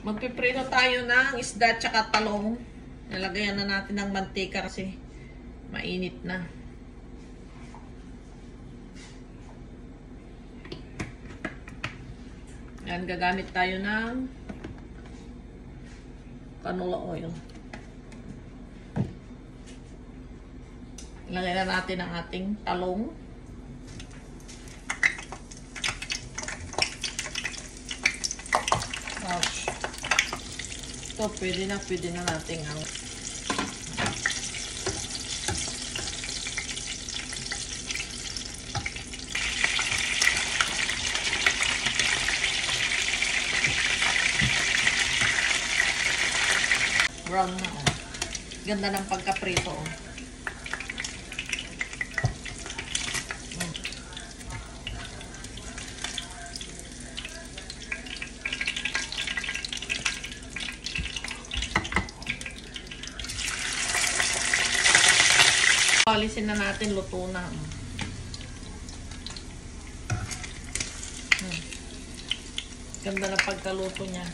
Magpiprito tayo ng isda tsaka talong. Nalagayan na natin ng mantika kasi mainit na. Yan, gagamit tayo ng canola oil. Ilagay na natin ang ating talong. Ito, pwede na, pwede na natin ang brown na oh. Ganda ng pagkaprito oh. Alisin na natin, luto na. Hmm. Ganda na pagkaluto niya.